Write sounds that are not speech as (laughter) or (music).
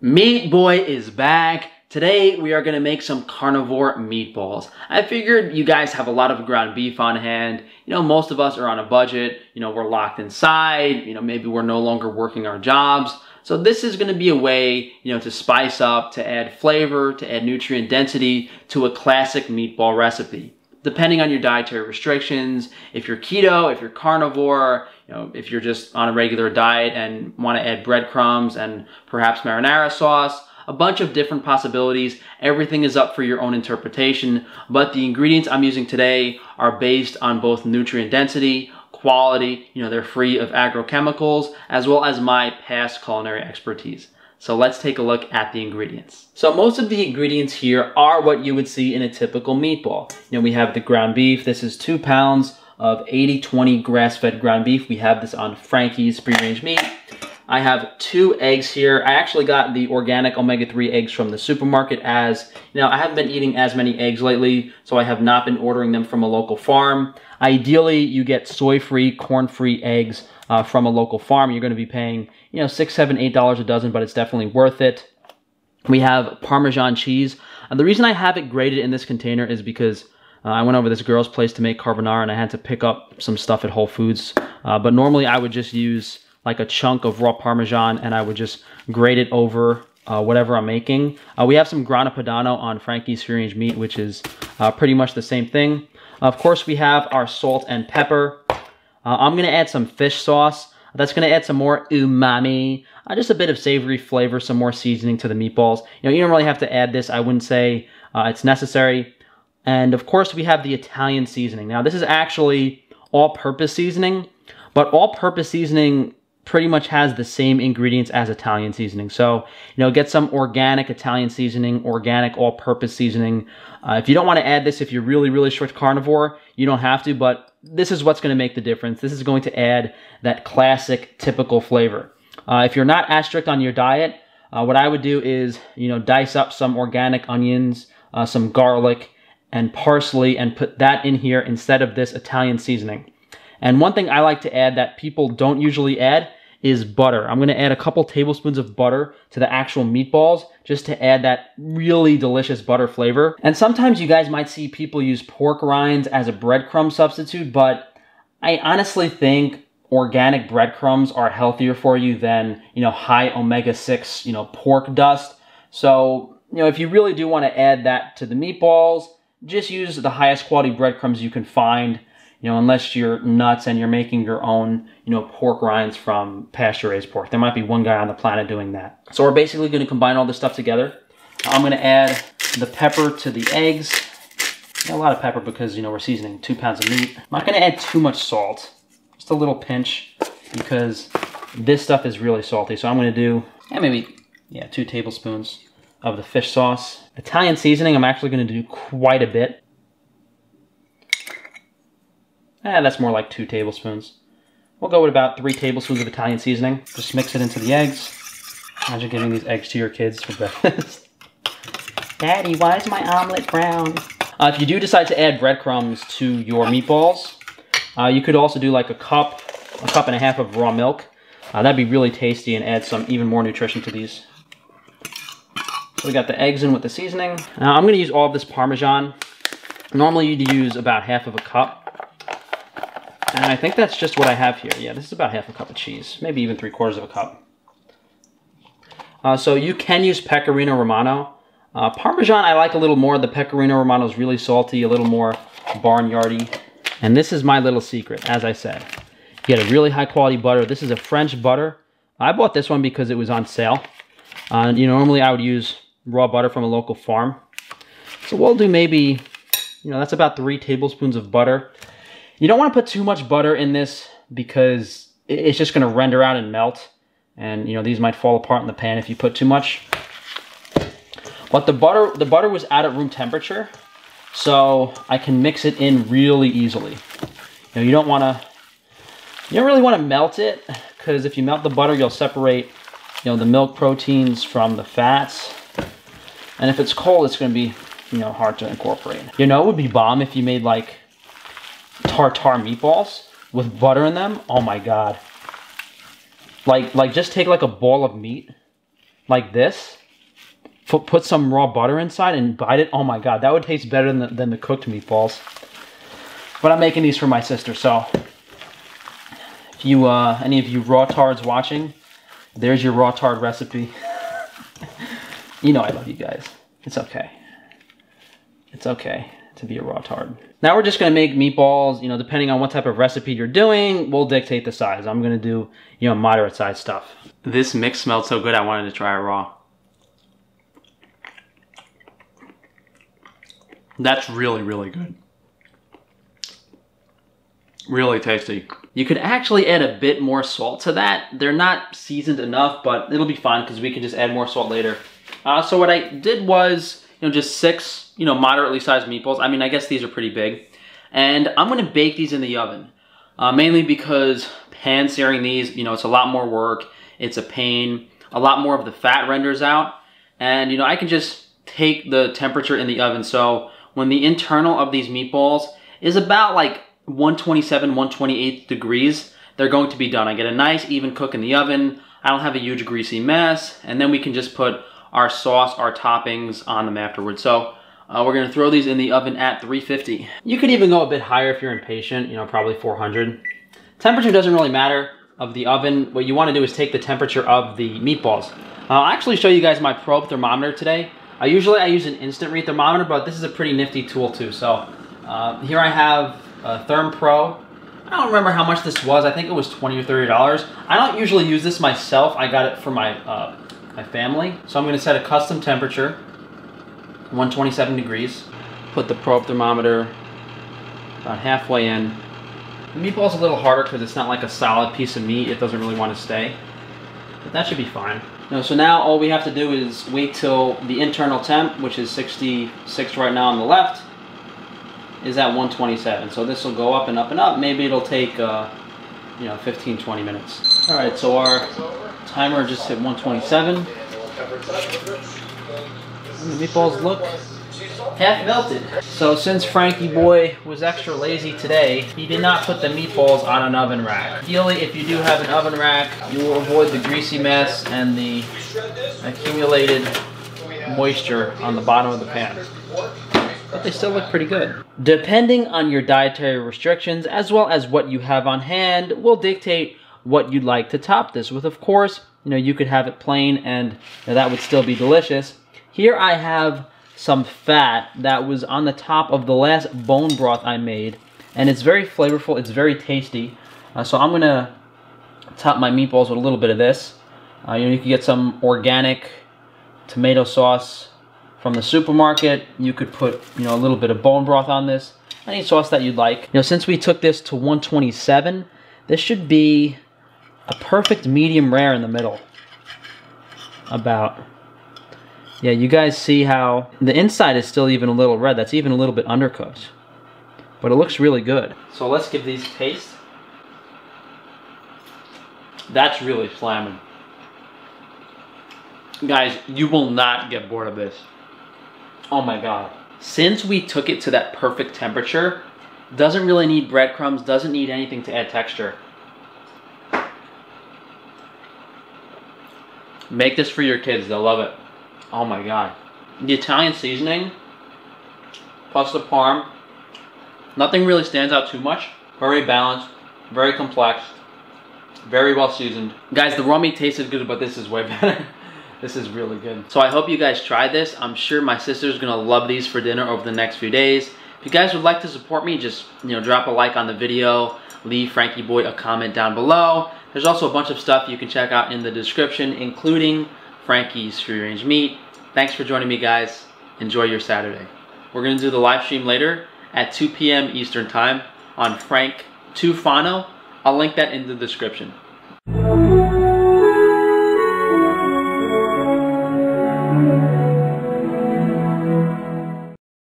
Meat Boy is back. Today we are going to make some carnivore meatballs. I figured you guys have a lot of ground beef on hand. You know, most of us are on a budget. You know, we're locked inside. You know, maybe we're no longer working our jobs. So this is going to be a way, you know, to spice up, to add flavor, to add nutrient density to a classic meatball recipe depending on your dietary restrictions, if you're keto, if you're carnivore, you know, if you're just on a regular diet and want to add breadcrumbs and perhaps marinara sauce, a bunch of different possibilities. Everything is up for your own interpretation, but the ingredients I'm using today are based on both nutrient density, quality, you know, they're free of agrochemicals, as well as my past culinary expertise. So let's take a look at the ingredients. So most of the ingredients here are what you would see in a typical meatball. You know, we have the ground beef. This is two pounds of 80-20 grass-fed ground beef. We have this on Frankie's free range meat. I have two eggs here. I actually got the organic omega-3 eggs from the supermarket as, you know, I haven't been eating as many eggs lately, so I have not been ordering them from a local farm. Ideally, you get soy-free, corn-free eggs uh, from a local farm. You're going to be paying, you know, six, seven, eight dollars a dozen, but it's definitely worth it. We have Parmesan cheese. And the reason I have it grated in this container is because uh, I went over this girl's place to make carbonara and I had to pick up some stuff at Whole Foods. Uh, but normally I would just use like a chunk of raw Parmesan and I would just grate it over uh, whatever I'm making. Uh, we have some Grana Padano on Frankie's Free Range Meat, which is uh, pretty much the same thing. Of course, we have our salt and pepper. Uh, I'm to add some fish sauce. That's to add some more umami, uh, just a bit of savory flavor, some more seasoning to the meatballs. You know, you don't really have to add this. I wouldn't say uh, it's necessary. And of course, we have the Italian seasoning. Now, this is actually all-purpose seasoning, but all-purpose seasoning pretty much has the same ingredients as Italian seasoning. So, you know, get some organic Italian seasoning, organic all-purpose seasoning. Uh, if you don't want to add this, if you're really, really strict carnivore, you don't have to, but this is what's going to make the difference. This is going to add that classic, typical flavor. Uh, if you're not as strict on your diet, uh, what I would do is, you know, dice up some organic onions, uh, some garlic, and parsley, and put that in here instead of this Italian seasoning. And one thing I like to add that people don't usually add is butter. I'm going to add a couple tablespoons of butter to the actual meatballs just to add that really delicious butter flavor. And sometimes you guys might see people use pork rinds as a breadcrumb substitute, but I honestly think organic breadcrumbs are healthier for you than, you know, high omega-6, you know, pork dust. So, you know, if you really do want to add that to the meatballs, just use the highest quality breadcrumbs you can find you know, unless you're nuts and you're making your own, you know, pork rinds from pasture-raised pork. There might be one guy on the planet doing that. So we're basically going to combine all this stuff together. I'm going to add the pepper to the eggs. A lot of pepper because, you know, we're seasoning two pounds of meat. I'm not going to add too much salt. Just a little pinch because this stuff is really salty. So I'm going to do, yeah, maybe, yeah, two tablespoons of the fish sauce. Italian seasoning, I'm actually going to do quite a bit. Eh, that's more like two tablespoons. We'll go with about three tablespoons of Italian seasoning. Just mix it into the eggs. Imagine giving these eggs to your kids for (laughs) breakfast. Daddy, why is my omelet brown? Uh, if you do decide to add breadcrumbs to your meatballs, uh, you could also do like a cup, a cup and a half of raw milk. Uh, that'd be really tasty and add some even more nutrition to these. So we got the eggs in with the seasoning. Now I'm gonna use all of this Parmesan. Normally you'd use about half of a cup. And I think that's just what I have here. Yeah, this is about half a cup of cheese, maybe even three quarters of a cup. Uh, so you can use Pecorino Romano. Uh, Parmesan I like a little more. The Pecorino Romano is really salty, a little more barnyardy. And this is my little secret, as I said. You get a really high quality butter. This is a French butter. I bought this one because it was on sale. Uh, you know, normally I would use raw butter from a local farm. So we'll do maybe, you know, that's about three tablespoons of butter. You don't want to put too much butter in this because it's just going to render out and melt. And, you know, these might fall apart in the pan if you put too much. But the butter, the butter was at room temperature, so I can mix it in really easily. You know, you don't want to, you don't really want to melt it because if you melt the butter, you'll separate, you know, the milk proteins from the fats. And if it's cold, it's going to be, you know, hard to incorporate. You know, it would be bomb if you made like tartar meatballs with butter in them. Oh my god. Like like just take like a ball of meat like this, put, put some raw butter inside and bite it. Oh my god, that would taste better than the, than the cooked meatballs. But I'm making these for my sister, so if you, uh, any of you raw tards watching, there's your raw tard recipe. (laughs) you know I love you guys. It's okay. It's okay to be a raw tard. Now we're just gonna make meatballs, you know, depending on what type of recipe you're doing, we'll dictate the size. I'm gonna do, you know, moderate size stuff. This mix smelled so good I wanted to try it raw. That's really, really good. Really tasty. You could actually add a bit more salt to that. They're not seasoned enough, but it'll be fine because we can just add more salt later. Uh, so what I did was, you know, just six, you know, moderately sized meatballs. I mean, I guess these are pretty big. And I'm gonna bake these in the oven. Uh, mainly because pan searing these, you know, it's a lot more work. It's a pain. A lot more of the fat renders out. And, you know, I can just take the temperature in the oven. So when the internal of these meatballs is about like 127, 128 degrees, they're going to be done. I get a nice even cook in the oven. I don't have a huge greasy mess. And then we can just put our sauce, our toppings on them afterwards. So uh, we're gonna throw these in the oven at 350. You could even go a bit higher if you're impatient, you know, probably 400. Temperature doesn't really matter of the oven. What you wanna do is take the temperature of the meatballs. I'll actually show you guys my probe thermometer today. I usually I use an instant read thermometer, but this is a pretty nifty tool too. So uh, here I have a Therm Pro. I don't remember how much this was. I think it was 20 or $30. I don't usually use this myself. I got it for my, uh, my family. So I'm gonna set a custom temperature, 127 degrees. Put the probe thermometer about halfway in. The meatball's a little harder because it's not like a solid piece of meat. It doesn't really want to stay. But that should be fine. No, so now all we have to do is wait till the internal temp, which is 66 right now on the left, is at 127. So this will go up and up and up. Maybe it'll take, uh, you know, 15, 20 minutes. All right, so our timer just hit 127. And the meatballs look half melted. So since Frankie Boy was extra lazy today, he did not put the meatballs on an oven rack. Ideally, if you do have an oven rack, you will avoid the greasy mess and the accumulated moisture on the bottom of the pan. But they still look pretty good. Depending on your dietary restrictions, as well as what you have on hand, will dictate what you'd like to top this with. Of course, you know, you could have it plain and you know, that would still be delicious. Here I have some fat that was on the top of the last bone broth I made. And it's very flavorful, it's very tasty. Uh, so I'm gonna top my meatballs with a little bit of this. Uh, you know, you can get some organic tomato sauce from the supermarket. You could put, you know, a little bit of bone broth on this. Any sauce that you'd like. You know, since we took this to 127, this should be a perfect medium rare in the middle. About yeah, you guys see how the inside is still even a little red. That's even a little bit undercooked. But it looks really good. So let's give these taste. That's really slamming. Guys, you will not get bored of this. Oh my god. Since we took it to that perfect temperature, doesn't really need breadcrumbs, doesn't need anything to add texture. Make this for your kids, they'll love it. Oh my god. The Italian seasoning, plus the parm, nothing really stands out too much. Very balanced, very complex, very well seasoned. Guys, the raw meat tasted good, but this is way (laughs) better. this is really good. So I hope you guys try this. I'm sure my sister's gonna love these for dinner over the next few days. If you guys would like to support me, just you know drop a like on the video, leave Frankie Boy a comment down below. There's also a bunch of stuff you can check out in the description, including Frankie's Free Range Meat. Thanks for joining me, guys. Enjoy your Saturday. We're going to do the live stream later at 2 p.m. Eastern Time on Frank Tufano. I'll link that in the description.